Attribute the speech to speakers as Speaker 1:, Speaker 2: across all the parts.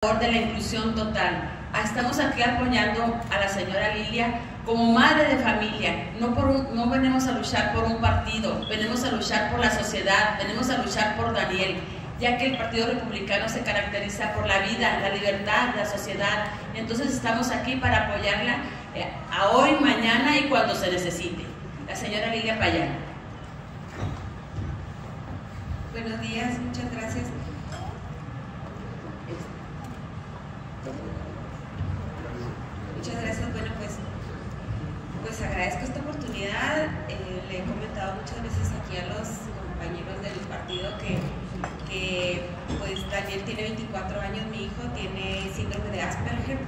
Speaker 1: de la inclusión total. Ah, estamos aquí apoyando a la señora Lilia como madre de familia. No, por no venimos a luchar por un partido, venimos a luchar por la sociedad, venimos a luchar por Daniel, ya que el Partido Republicano se caracteriza por la vida, la libertad, la sociedad. Entonces estamos aquí para apoyarla eh, a hoy, mañana y cuando se necesite. La señora Lilia Payán.
Speaker 2: Buenos días, muchas gracias. Muchas gracias. Bueno, pues, pues agradezco esta oportunidad. Eh, le he comentado muchas veces aquí a los compañeros del partido que, pues Daniel tiene 24 años, mi hijo tiene síndrome de Asperger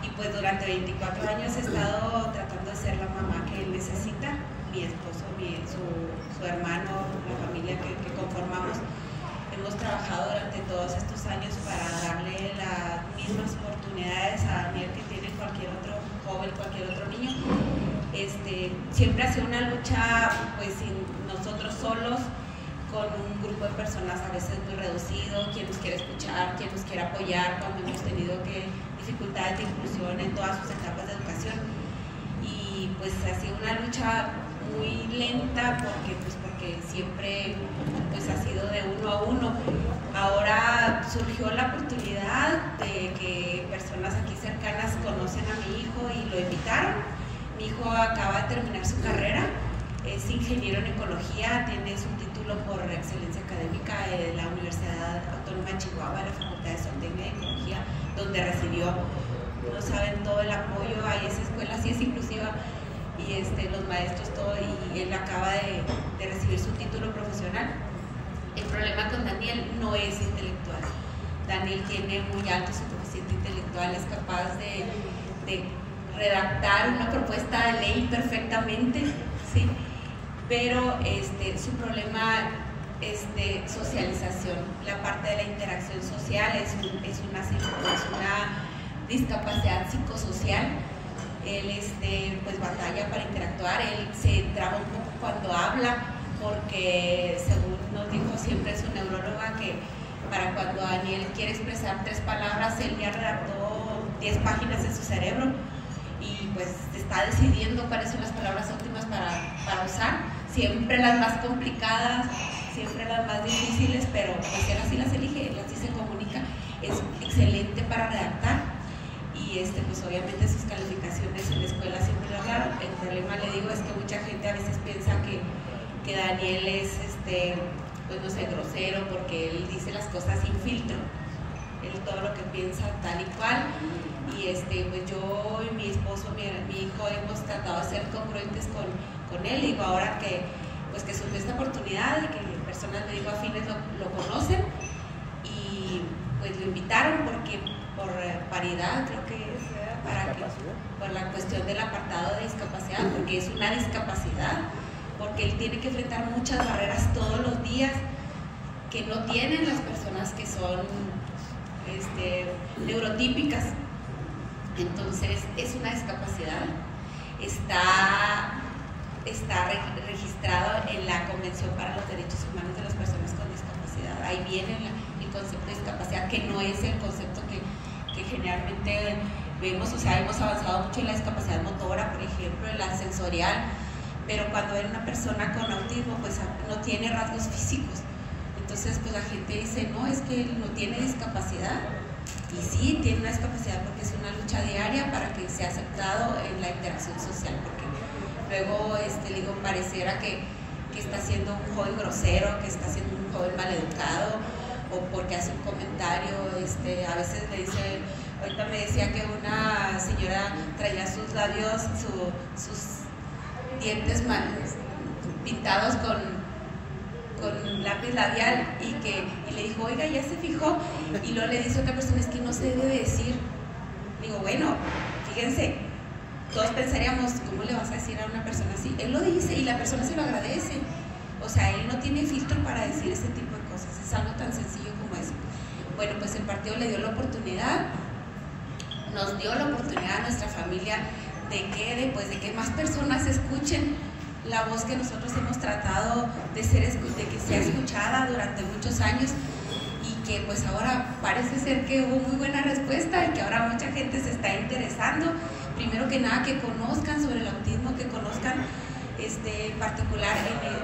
Speaker 2: y pues durante 24 años he estado tratando de ser la mamá que él necesita, mi esposo, mi, su, hermano, la familia que conformamos hemos trabajado durante todos estos años para darle las mismas oportunidades a Daniel que tiene cualquier otro joven, cualquier otro niño. Este, siempre ha sido una lucha, pues sin nosotros solos, con un grupo de personas a veces muy reducido, quien nos quiere escuchar, quien nos quiere apoyar cuando hemos tenido que dificultades de inclusión en todas sus etapas de educación. Y pues ha sido una lucha muy lenta porque pues porque siempre pues ha sido de uno a uno. Ahora surgió la oportunidad de que personas aquí cercanas conocen a mi hijo y lo invitaron. Mi hijo acaba de terminar su carrera, es ingeniero en ecología, tiene su título por excelencia académica de la Universidad Autónoma de Chihuahua, la Facultad de Zootecnia y Ecología, donde recibió, no saben, todo el apoyo, ahí esa escuela sí es inclusiva y este, los maestros todo, y él acaba de, recibir su título profesional. El problema con Daniel no es intelectual. Daniel tiene muy alto su coeficiente intelectual, es capaz de, redactar una propuesta de ley perfectamente, ¿sí? pero este, su problema es de socialización. La parte de la interacción social es, un, es una discapacidad psicosocial él este, pues batalla para interactuar, él se traba un poco cuando habla, porque según nos dijo siempre su neuróloga que para cuando Daniel quiere expresar tres palabras, él ya redactó 10 páginas en su cerebro y pues está decidiendo cuáles son las palabras óptimas para, para usar, siempre las más complicadas, siempre las más difíciles, pero pues él así las elige, él así se comunica, es excelente para redactar y este, pues obviamente sus calificaciones en la escuela siempre lo hablaron. El problema, le digo, es que mucha gente a veces piensa que, que Daniel es, este, pues no sé, grosero porque él dice las cosas sin filtro. Él todo lo que piensa tal y cual. Y este, pues yo y mi esposo, mi, mi hijo, hemos tratado de ser congruentes con, con él. Digo, ahora que, pues que surgió esta oportunidad y que personas, me digo, afines lo, lo conocen y pues lo invitaron porque por paridad, creo que es, para que, por la cuestión del apartado de discapacidad, porque es una discapacidad, porque él tiene que enfrentar muchas barreras todos los días que no tienen las personas que son este, neurotípicas. Entonces, es una discapacidad, está, está registrado en la Convención para los Derechos Humanos de las Personas con Discapacidad. Ahí viene la, el concepto de discapacidad, que no es el concepto que que generalmente vemos, o sea, hemos avanzado mucho en la discapacidad motora, por ejemplo, en la sensorial, pero cuando era una persona con autismo, pues no tiene rasgos físicos. Entonces, pues la gente dice, no, es que él no tiene discapacidad. Y sí, tiene una discapacidad porque es una lucha diaria para que sea aceptado en la interacción social, porque luego, este, digo, pareciera que, que está siendo un joven grosero, que está siendo un joven maleducado, o porque hace un comentario, este, a veces le dice, ahorita me decía que una señora traía sus labios, su, sus dientes mal, pintados con, con lápiz labial y que y le dijo, oiga, ya se fijó, y luego le dice a otra persona, es que no se debe decir. Digo, bueno, fíjense, todos pensaríamos, ¿cómo le vas a decir a una persona así? Él lo dice y la persona se lo agradece. O sea, él no tiene filtro para decir ese tipo de. Algo tan sencillo como eso. Bueno, pues el partido le dio la oportunidad, nos dio la oportunidad a nuestra familia de que, pues, de que más personas escuchen la voz que nosotros hemos tratado de, ser, de que sea escuchada durante muchos años y que pues ahora parece ser que hubo muy buena respuesta y que ahora mucha gente se está interesando. Primero que nada que conozcan sobre el autismo, que conozcan este, en particular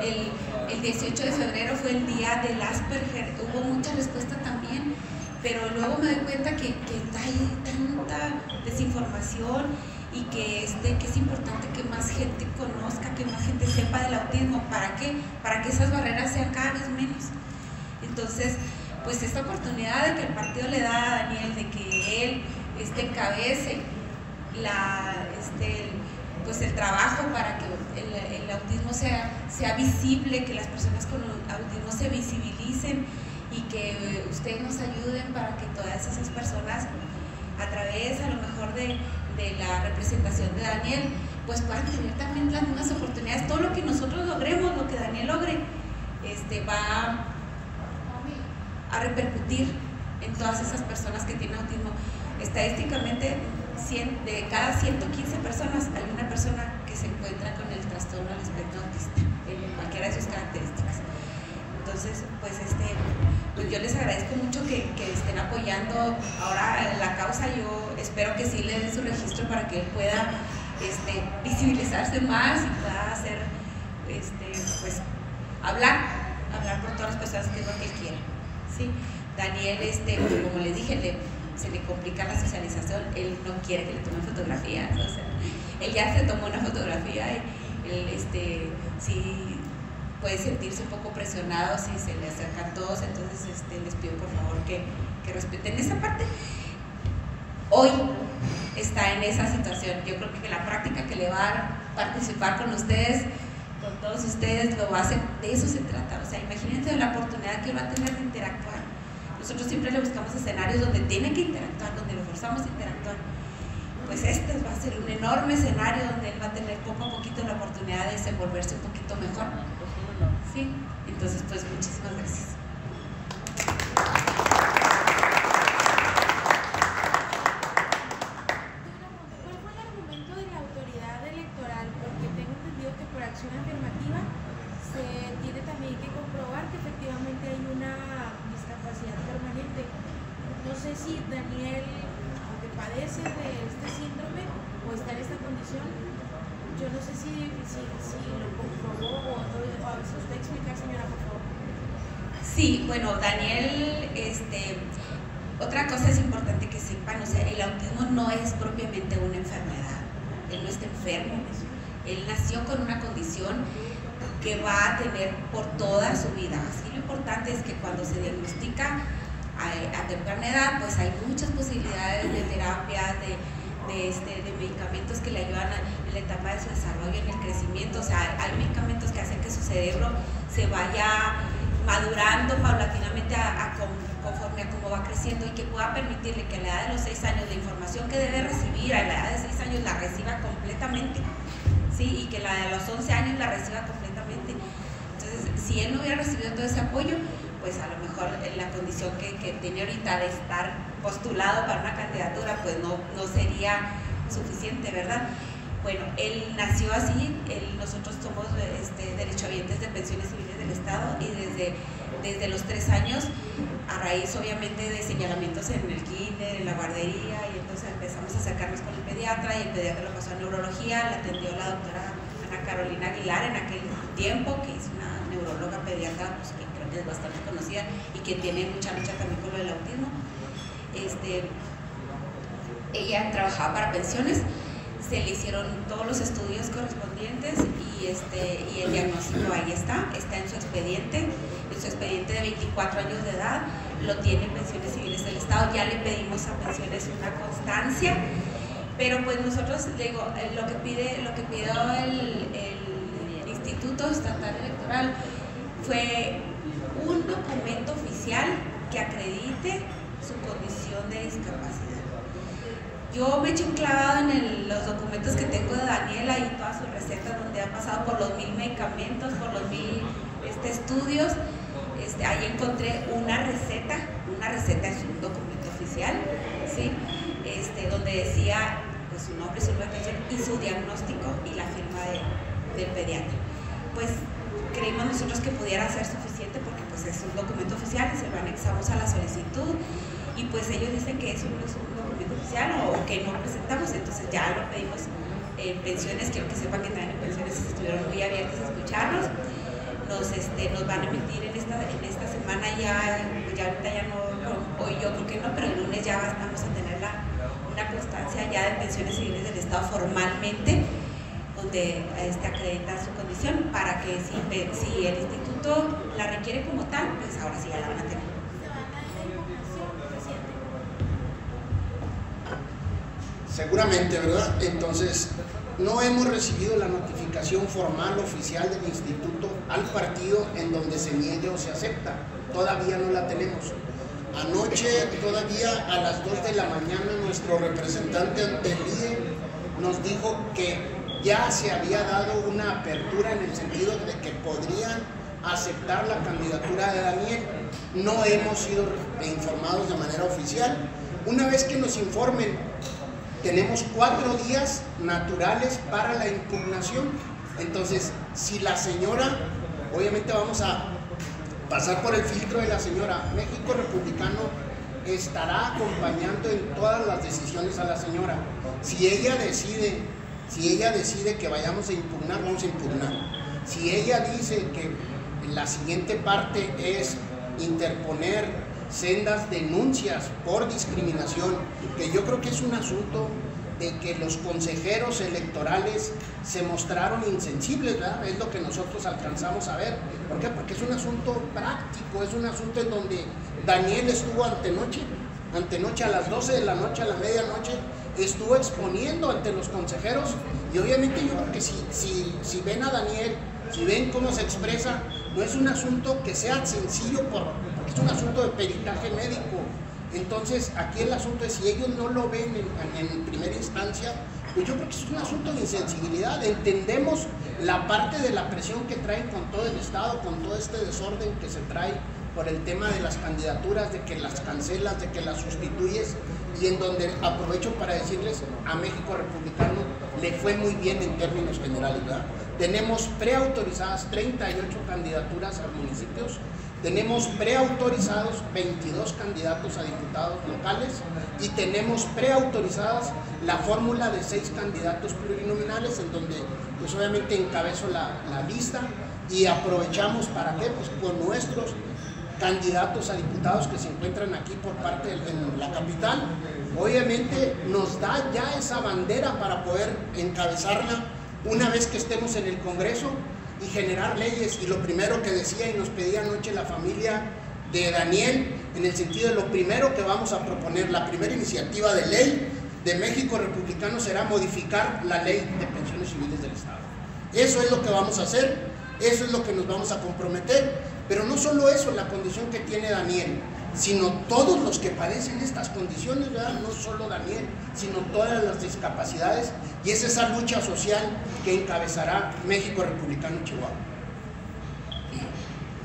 Speaker 2: el, el, 18 de febrero fue el día del Asperger, hubo mucha respuesta también, pero luego me doy cuenta que, que hay tanta desinformación y que, este, que es importante que más gente conozca, que más gente sepa del autismo. ¿Para qué? Para que esas barreras sean cada vez menos. Entonces, pues esta oportunidad de que el partido le da a Daniel, de que él este, encabece la, este, pues el trabajo para que autismo sea, sea visible, que las personas con autismo se visibilicen y que ustedes nos ayuden para que todas esas personas, a través a lo mejor de, de la representación de Daniel, pues puedan tener también las mismas oportunidades. Todo lo que nosotros logremos, lo que Daniel logre, este, va a repercutir en todas esas personas que tienen autismo. Estadísticamente, de cada 115 personas hay una persona Yo espero que sí le den su registro para que él pueda este, visibilizarse más y pueda hacer, este, pues, hablar, hablar por todas las personas que es lo que él quiere. ¿sí? Daniel, este, como les dije, se le complica la socialización, él no quiere que le tomen fotografías, él ya se tomó una fotografía y él, este, sí puede sentirse un poco presionado si se le acercan todos, entonces este, les pido por favor que, que respeten esa parte hoy está en esa situación. Yo creo que la práctica que le va a participar con ustedes, con todos ustedes, lo va a hacer, de eso se trata. O sea, imagínense la oportunidad que él va a tener de interactuar. Nosotros siempre le buscamos escenarios donde tiene que interactuar, donde lo forzamos a interactuar. Pues este va a ser un enorme escenario donde él va a tener poco a poquito la oportunidad de desenvolverse un poquito mejor. ¿Sí? Entonces, pues muchísimas gracias. Bueno, Daniel, este, otra cosa es importante que sepan, o sea, el autismo no es propiamente una enfermedad, él no está enfermo, él nació con una condición que va a tener por toda su vida. Así lo importante es que cuando se diagnostica a, temprana edad, pues hay muchas posibilidades de terapias, de, este, de medicamentos que le ayudan en la etapa de su desarrollo, en el crecimiento. O sea, hay medicamentos que hacen que su cerebro se vaya madurando paulatinamente a, conforme a cómo va creciendo y que pueda permitirle que a la edad de los 6 años la información que debe recibir a la edad de 6 años la reciba completamente, ¿sí? Y que la de los 11 años la reciba completamente. Entonces, si él no hubiera recibido todo ese apoyo, pues a lo mejor la condición que, que tiene ahorita de estar postulado para una candidatura, pues no, no sería suficiente, ¿verdad? Bueno, él nació así, nosotros somos este, derechohabientes de pensiones civiles del Estado y desde, desde los tres años, a raíz obviamente de señalamientos en el kinder, en la guardería, y entonces empezamos a acercarnos con el pediatra y el pediatra lo pasó a neurología, la atendió la doctora Ana Carolina Aguilar en aquel tiempo, que es una neuróloga pediatra pues, que creo que es bastante conocida y que tiene mucha lucha también con lo del autismo. Este, ella trabajaba para pensiones se le hicieron todos los estudios correspondientes y, este, y el diagnóstico ahí está, está en su expediente, en su expediente de 24 años de edad, lo tiene Pensiones Civiles del Estado, ya le pedimos a Pensiones una constancia, pero pues nosotros, digo, eh, lo que pide, lo que pidió el, el Instituto Estatal Electoral fue un documento oficial que acredite su condición de discapacidad. Yo me eché un clavado en los documentos que tengo de Daniela y todas sus recetas donde ha pasado por los mil medicamentos, por los mil este, estudios. Este, ahí encontré una receta, una receta es un documento oficial, ¿sí? este, donde decía pues, su nombre, su locación y su diagnóstico y la firma del pediatra. Pues creímos nosotros que pudiera ser suficiente porque pues es un documento oficial y se lo anexamos a la solicitud y pues ellos dicen que eso no es un documento oficial o que no presentamos, entonces ya lo pedimos en pensiones, quiero que sepan que también en pensiones estuvieron muy abiertos a escucharnos, nos, este, nos van a emitir en esta, en esta semana ya, ya ahorita ya no, hoy yo creo que no, pero el lunes ya vamos a tener la, una constancia ya de pensiones civiles del Estado formalmente, donde este, acredita su condición para que si, si el instituto la requiere como tal, pues ahora sí ya la van a tener.
Speaker 3: Seguramente, ¿verdad? Entonces, no hemos recibido la notificación formal oficial del instituto al partido en donde se niegue o se acepta. Todavía no la tenemos. Anoche, todavía a las 2 de la mañana, nuestro representante ante el IE nos dijo que ya se había dado una apertura en el sentido de que podrían aceptar la candidatura de Daniel. No hemos sido informados de manera oficial. Una vez que nos informen tenemos cuatro días naturales para la impugnación. Entonces, si la señora, obviamente vamos a pasar por el filtro de la señora, México Republicano estará acompañando en todas las decisiones a la señora. Si ella decide, si ella decide que vayamos a impugnar, vamos a impugnar. Si ella dice que la siguiente parte es interponer sendas denuncias por discriminación, que yo creo que es un asunto de que los consejeros electorales se mostraron insensibles, ¿verdad? es lo que nosotros alcanzamos a ver. ¿Por qué? Porque es un asunto práctico, es un asunto en donde Daniel estuvo antenoche, antenoche a las 12 de la noche, a la medianoche, estuvo exponiendo ante los consejeros y obviamente yo creo que si, si, si ven a Daniel, si ven cómo se expresa, no es un asunto que sea sencillo por, es un asunto de peritaje médico. Entonces, aquí el asunto es si ellos no lo ven en, primera instancia, pues yo creo que es un asunto de insensibilidad. Entendemos la parte de la presión que traen con todo el Estado, con todo este desorden que se trae por el tema de las candidaturas, de que las cancelas, de que las sustituyes, y en donde aprovecho para decirles a México Republicano le fue muy bien en términos generales. Tenemos preautorizadas 38 candidaturas a municipios, tenemos preautorizados 22 candidatos a diputados locales y tenemos preautorizadas la fórmula de seis candidatos plurinominales en donde pues obviamente encabezo la, lista y aprovechamos para qué, pues con nuestros candidatos a diputados que se encuentran aquí por parte de la capital, obviamente nos da ya esa bandera para poder encabezarla una vez que estemos en el Congreso y generar leyes. Y lo primero que decía y nos pedía anoche la familia de Daniel, en el sentido de lo primero que vamos a proponer, la primera iniciativa de ley de México Republicano será modificar la ley de pensiones civiles del Estado. Eso es lo que vamos a hacer, eso es lo que nos vamos a comprometer, pero no solo eso, la condición que tiene Daniel, sino todos los que padecen estas condiciones, no solo Daniel, sino todas las discapacidades, y es esa lucha social que encabezará México Republicano Chihuahua.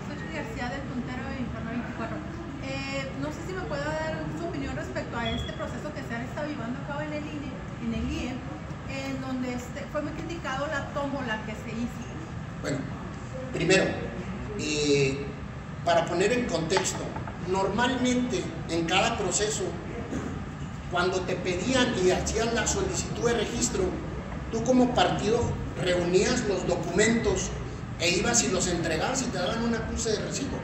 Speaker 4: Soy García del Puntero de Informe 24. Eh, no sé si me puede dar su opinión respecto a este proceso que se ha estado llevando a cabo en el INE, en el IE, en donde este, fue muy criticado la tómbola que se hizo.
Speaker 3: Bueno, primero, eh, para poner en contexto, normalmente en cada proceso, cuando te pedían y hacían la solicitud de registro, tú como partido reunías los documentos e ibas y los entregabas y te daban un acuse de recibo.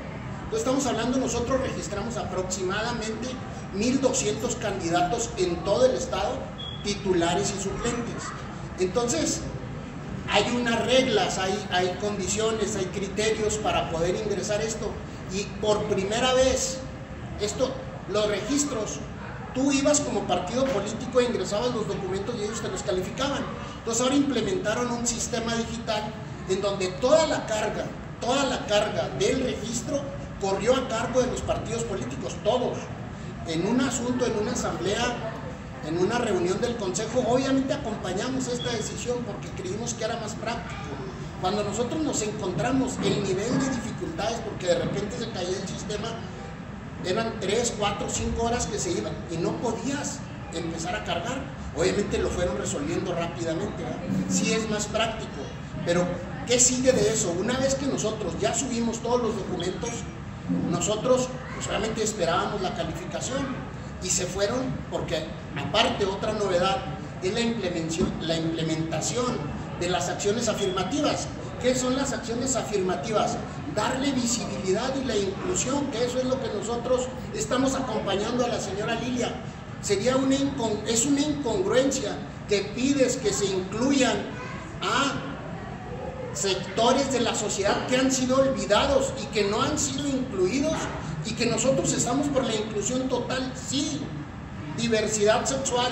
Speaker 3: Entonces estamos hablando, nosotros registramos aproximadamente 1.200 candidatos en todo el estado, titulares y suplentes. Entonces, hay unas reglas, hay, hay condiciones, hay criterios para poder ingresar esto. Y por primera vez, esto, los registros, tú ibas como partido político e ingresabas los documentos y ellos te los calificaban. Entonces ahora implementaron un sistema digital en donde toda la carga, toda la carga del registro corrió a cargo de los partidos políticos, todos. En un asunto, en una asamblea, en una reunión del Consejo, obviamente acompañamos esta decisión porque creímos que era más práctico cuando nosotros nos encontramos el nivel de dificultades, porque de repente se caía el sistema, eran 3, 4, 5 horas que se iban y no podías empezar a cargar. Obviamente lo fueron resolviendo rápidamente, sí es más práctico, pero ¿qué sigue de eso? Una vez que nosotros ya subimos todos los documentos, Nosotros pues, solamente esperábamos la calificación y se fueron porque aparte otra novedad es la implementación, la implementación de las acciones afirmativas. ¿Qué son las acciones afirmativas? Darle visibilidad y la inclusión, que eso es lo que nosotros estamos acompañando a la señora Lilia. Sería una es una incongruencia que pides que se incluyan a sectores de la sociedad que han sido olvidados y que no han sido incluidos y que nosotros estamos por la inclusión total, sí, diversidad sexual,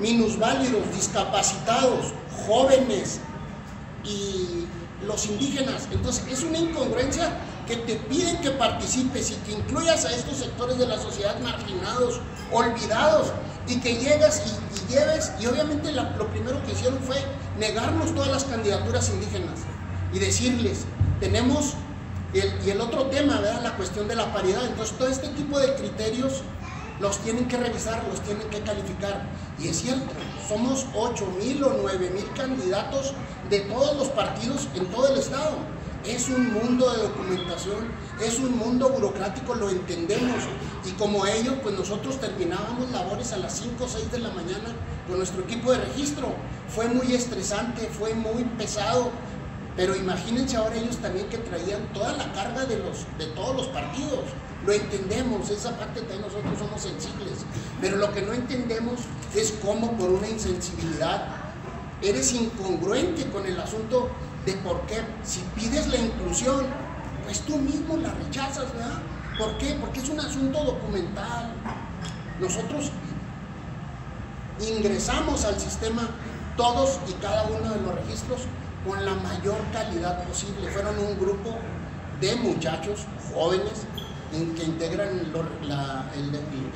Speaker 3: minusválidos, discapacitados, jóvenes y los indígenas. Entonces es una incongruencia que te piden que participes y que incluyas a estos sectores de la sociedad marginados, olvidados, y que llegas y, lleves, y obviamente lo primero que hicieron fue negarnos todas las candidaturas indígenas y decirles, tenemos, y el otro tema, ¿verdad? la cuestión de la paridad, entonces todo este tipo de criterios los tienen que revisar, los tienen que calificar. Y es cierto, somos 8 mil o 9 mil candidatos de todos los partidos en todo el estado. Es un mundo de documentación, es un mundo burocrático, lo entendemos. Y como ellos, pues nosotros terminábamos labores a las 5 o 6 de la mañana con nuestro equipo de registro. Fue muy estresante, fue muy pesado, pero imagínense ahora ellos también que traían toda la carga de, los, de todos los partidos. Lo entendemos, esa parte también nosotros somos sensibles. Pero lo que no entendemos es cómo por una insensibilidad eres incongruente con el asunto de por qué, si pides la inclusión, pues tú mismo la rechazas, ¿verdad? ¿Por qué? Porque es un asunto documental. Nosotros ingresamos al sistema todos y cada uno de los registros con la mayor calidad posible. Fueron un grupo de muchachos jóvenes que integran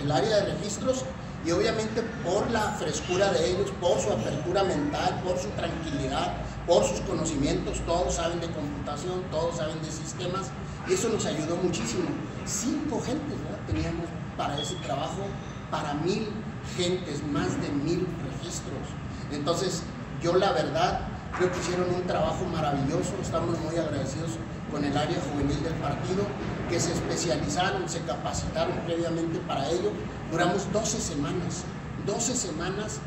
Speaker 3: el área de registros y obviamente por la frescura de ellos, por su apertura mental, por su tranquilidad, por sus conocimientos, todos saben de computación, todos saben de sistemas, y eso nos ayudó muchísimo. Cinco gentes teníamos para ese trabajo, para mil gentes, más de mil registros. Entonces, yo la verdad creo que hicieron un trabajo maravilloso, estamos muy agradecidos con el área juvenil del partido, que se especializaron, se capacitaron previamente para ello. Duramos 12 semanas, 12 semanas,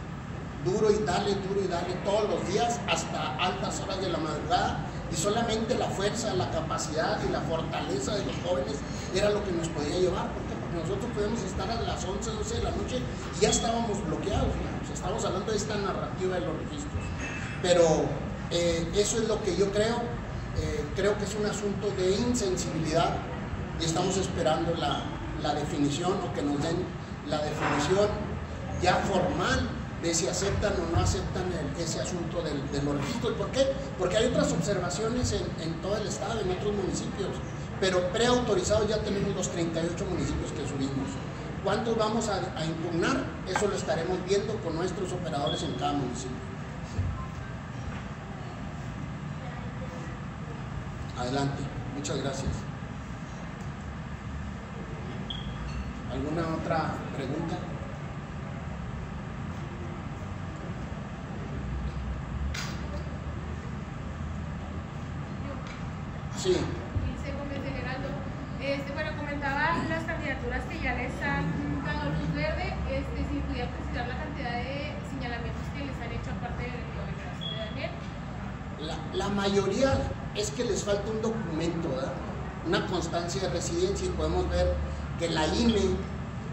Speaker 3: duro y dale, duro y dale, todos los días, hasta altas horas de la madrugada, y solamente la fuerza, la capacidad y la fortaleza de los jóvenes era lo que nos podía llevar. ¿Por qué? Porque nosotros podíamos estar a las 11, 12 de la noche y ya estábamos bloqueados, estamos hablando de esta narrativa de los registros. Pero eh, eso es lo que yo creo, eh, creo que es un asunto de insensibilidad y estamos esperando la, definición o que nos den la definición ya formal de si aceptan o no aceptan ese asunto del, de los registros. ¿Por qué? Porque hay otras observaciones en, todo el estado, en otros municipios, pero preautorizados ya tenemos los 38 municipios que subimos. ¿Cuántos vamos a impugnar? Eso lo estaremos viendo con nuestros operadores en cada municipio. Adelante, muchas gracias. ¿Alguna otra pregunta? Sí.
Speaker 5: Este, bueno, comentaba las candidaturas que ya les han dado luz verde, este, si pudiera precisar la cantidad de señalamientos que les han hecho aparte de lo de Daniel.
Speaker 3: La, la mayoría es que les falta un documento, una constancia de residencia y podemos ver que la INE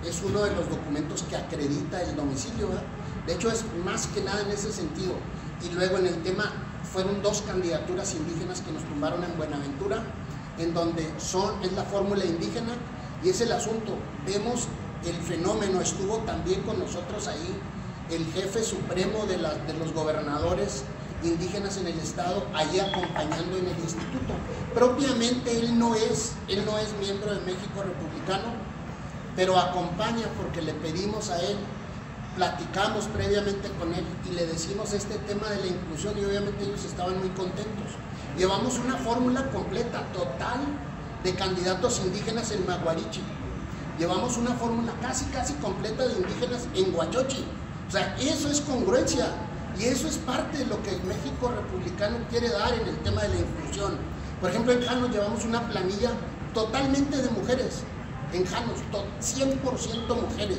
Speaker 3: es uno de los documentos que acredita el domicilio. ¿verdad? De hecho, es más que nada en ese sentido. Y luego en el tema, fueron dos candidaturas indígenas que nos tumbaron en Buenaventura, en donde son, es la fórmula indígena y es el asunto. Vemos el fenómeno, estuvo también con nosotros ahí el jefe supremo de los gobernadores indígenas en el estado allí acompañando en el instituto. Propiamente él no es, él no es miembro de México Republicano, pero acompaña porque le pedimos a él, platicamos previamente con él y le decimos este tema de la inclusión y obviamente ellos estaban muy contentos. Llevamos una fórmula completa, total, de candidatos indígenas en Maguarichi. Llevamos una fórmula casi, casi completa de indígenas en Huachochi. O sea, eso es congruencia. Y eso es parte de lo que México republicano quiere dar en el tema de la inclusión. Por ejemplo, en nos llevamos una planilla totalmente de mujeres, en Janos, 100% mujeres.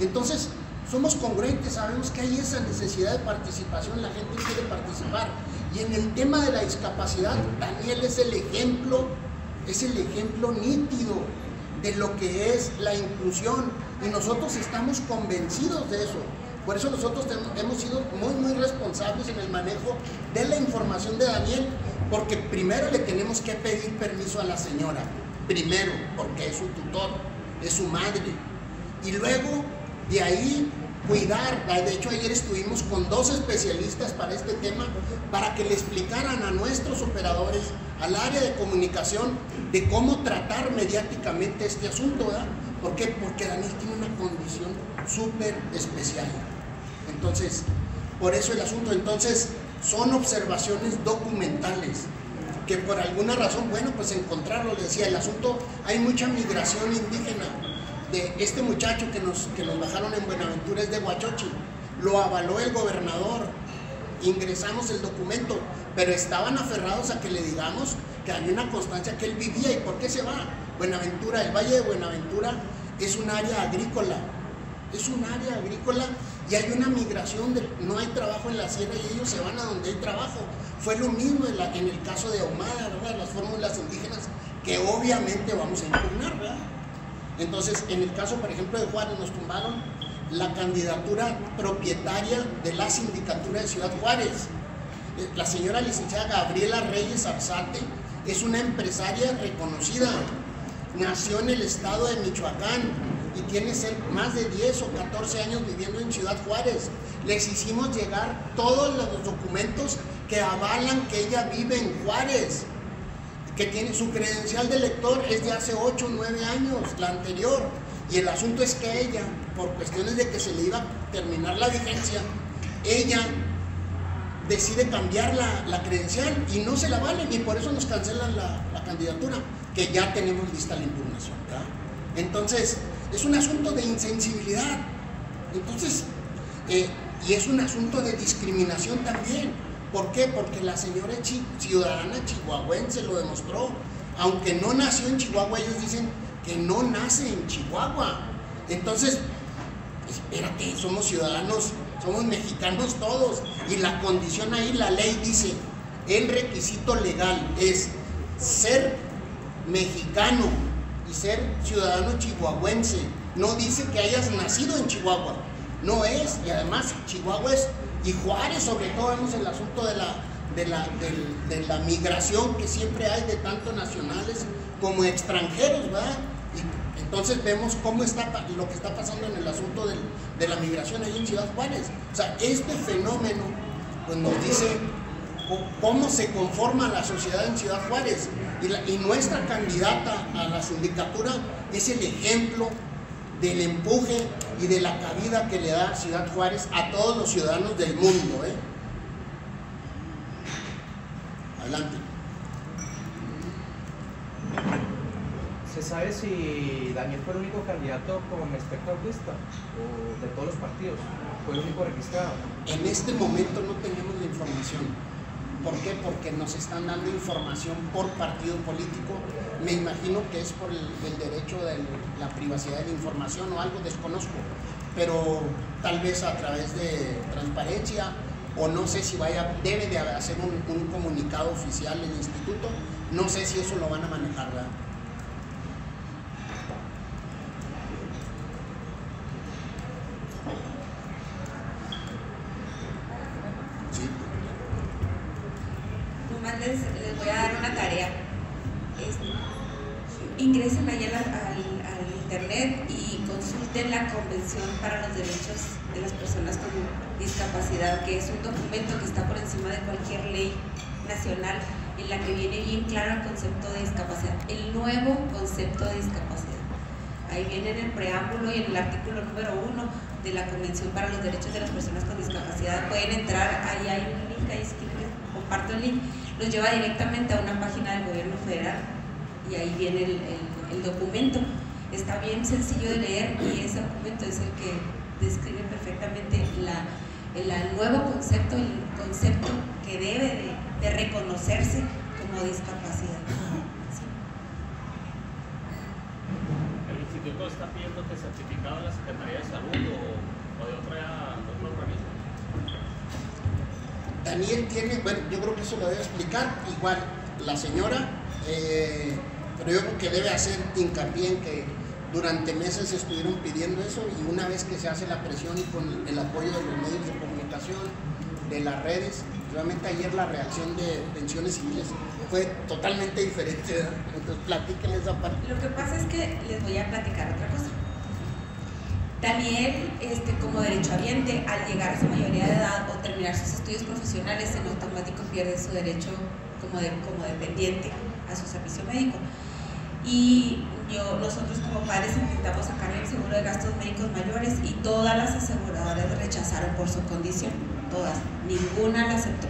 Speaker 3: Entonces, somos congruentes, sabemos que hay esa necesidad de participación, la gente quiere participar. Y en el tema de la discapacidad, Daniel es el ejemplo, es el ejemplo nítido de lo que es la inclusión. Y nosotros estamos convencidos de eso. Por eso nosotros hemos sido muy, muy responsables en el manejo de la información de Daniel, porque primero le tenemos que pedir permiso a la señora, primero, porque es su tutor, es su madre. Y luego, de ahí, cuidar. De hecho, ayer estuvimos con dos especialistas para este tema, para que le explicaran a nuestros operadores, al área de comunicación, de cómo tratar mediáticamente este asunto. ¿verdad? ¿Por qué? Porque Daniel tiene una condición súper especial. Entonces, por eso el asunto. Entonces, son observaciones documentales que por alguna razón, bueno, pues encontrarlo, le decía, el asunto, hay mucha migración indígena de este muchacho que nos, que nos bajaron en Buenaventura es de Huachochi, lo avaló el gobernador, ingresamos el documento, pero estaban aferrados a que le digamos que había una constancia que él vivía y por qué se va. Buenaventura, el Valle de Buenaventura es un área agrícola, es un área agrícola y hay una migración, no hay trabajo en la sierra y ellos se van a donde hay trabajo. Fue lo mismo en, el caso de Ahumada, las fórmulas indígenas que obviamente vamos a impugnar. ¿verdad? Entonces, en el caso, por ejemplo, de Juárez, nos tumbaron la candidatura propietaria de la sindicatura de Ciudad Juárez. La señora licenciada Gabriela Reyes Arzate es una empresaria reconocida. Nació en el estado de Michoacán, y tiene más de 10 o 14 años viviendo en Ciudad Juárez. Les hicimos llegar todos los documentos que avalan que ella vive en Juárez, que tiene su credencial de lector es de hace 8 o 9 años, la anterior. Y el asunto es que ella, por cuestiones de que se le iba a terminar la vigencia, ella decide cambiar la, credencial y no se la valen y por eso nos cancelan la, la candidatura, que ya tenemos lista la impugnación. Entonces, es un asunto de insensibilidad. Entonces, eh, y es un asunto de discriminación también. ¿Por qué? Porque la señora ciudadana chihuahuense lo demostró. Aunque no nació en Chihuahua, ellos dicen que no nace en Chihuahua. Entonces, espérate, somos ciudadanos, somos mexicanos todos. Y la condición ahí, la ley dice, el requisito legal es ser mexicano y ser ciudadano chihuahuense. No dice que hayas nacido en Chihuahua, no es, y además Chihuahua es, y Juárez sobre todo vemos el asunto de la, de la, de, la migración que siempre hay de tanto nacionales como extranjeros, ¿verdad? Y entonces vemos cómo está lo que está pasando en el asunto de la migración ahí en Ciudad Juárez. O sea, este fenómeno pues nos dice cómo se conforma la sociedad en Ciudad Juárez. Y, nuestra candidata a la sindicatura es el ejemplo del empuje y de la cabida que le da Ciudad Juárez a todos los ciudadanos del mundo. ¿eh? Adelante.
Speaker 6: ¿Se sabe si Daniel fue el único candidato como espectro autista o de todos los partidos? ¿Fue el único registrado?
Speaker 3: En este momento no tenemos la información. ¿Por qué? Porque nos están dando información por partido político. Me imagino que es por el, derecho de la privacidad de la información o algo, desconozco. Pero tal vez a través de transparencia o no sé si vaya, debe de hacer un, un comunicado oficial el instituto. No sé si eso lo van a manejar, ¿verdad?
Speaker 2: les, voy a dar una tarea. ingresen ahí al, internet y consulten la Convención para los Derechos de las Personas con Discapacidad, que es un documento que está por encima de cualquier ley nacional en la que viene bien claro el concepto de discapacidad, el nuevo concepto de discapacidad. Ahí viene en el preámbulo y en el artículo número uno de la Convención para los Derechos de las Personas con Discapacidad. Pueden entrar, ahí hay un link, ahí comparto el link los lleva directamente a una página del gobierno federal y ahí viene el, documento. Está bien sencillo de leer y ese documento es el que describe perfectamente el nuevo concepto, el concepto que debe de, reconocerse como discapacidad.
Speaker 7: instituto está pidiendo que certificado de la Secretaría de Salud o, o de, otra, de otro organismo.
Speaker 3: Daniel tiene, bueno, yo creo que eso lo debe explicar, igual la señora, eh, pero yo creo que debe hacer hincapié en que durante meses estuvieron pidiendo eso y una vez que se hace la presión y con el apoyo de los medios de comunicación, de las redes, realmente ayer la reacción de pensiones civiles fue totalmente diferente. Entonces platíquenles esa parte.
Speaker 2: Lo que pasa es que les voy a platicar otra cosa. Daniel, este, como derechohabiente, al llegar a su mayoría de edad o terminar sus estudios profesionales, en automático pierde su derecho como, de, como dependiente a su servicio médico. Y yo, nosotros como padres intentamos sacarle el seguro de gastos médicos mayores y todas las aseguradoras rechazaron por su condición, todas, ninguna la aceptó.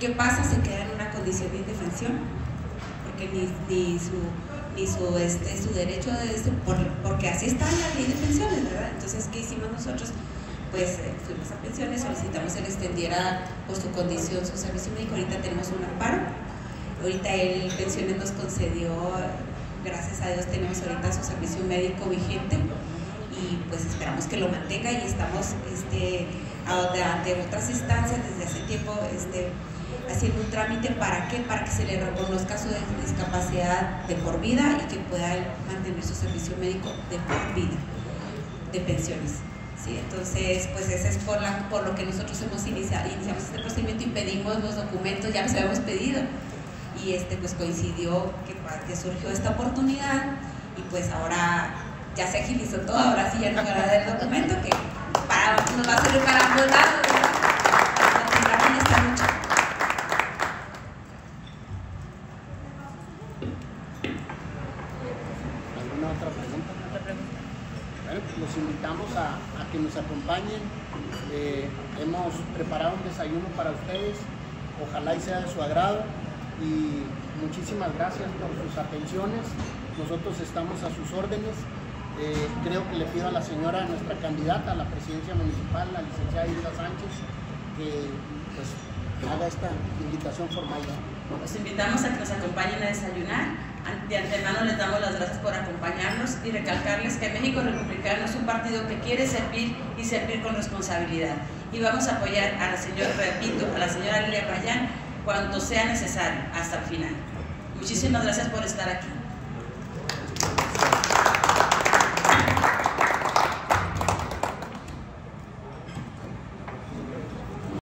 Speaker 2: ¿Qué pasa? Se queda en una condición de indefensión, porque ni, ni su ni su, este, su derecho de este, por, porque así está la ley de pensiones, ¿verdad? Entonces, ¿qué hicimos nosotros? Pues eh, fuimos a pensiones, solicitamos que le extendiera por su condición su servicio médico, ahorita tenemos un amparo, ahorita el pensiones nos concedió, gracias a Dios tenemos ahorita su servicio médico vigente y pues esperamos que lo mantenga y estamos este, ante otras instancias desde hace tiempo este, haciendo un trámite para qué, para que se le reconozca su discapacidad de por vida y que pueda mantener su servicio médico de por vida, de pensiones. ¿sí? Entonces, pues ese es por, la, por lo que nosotros hemos iniciado, iniciamos este procedimiento y pedimos los documentos, ya los habíamos pedido, y este pues coincidió que, que surgió esta oportunidad y pues ahora ya se agilizó todo, ahora sí ya nos va a dar el documento que para, nos va a servir para ambos lados.
Speaker 3: ¿Alguna otra pregunta? Bueno, pues los invitamos a, a que nos acompañen. Eh, hemos preparado un desayuno para ustedes. Ojalá y sea de su agrado. Y muchísimas gracias por sus atenciones. Nosotros estamos a sus órdenes. Eh, creo que le pido a la señora, nuestra candidata a la presidencia municipal, la licenciada Isla Sánchez, que pues, haga esta invitación formal.
Speaker 1: Los invitamos a que nos acompañen a desayunar. De antemano les damos las gracias por acompañarnos y recalcarles que México Republicano es un partido que quiere servir y servir con responsabilidad. Y vamos a apoyar a la señora, repito, a la señora Lilia Payán cuanto sea necesario hasta el final. Muchísimas gracias por estar aquí.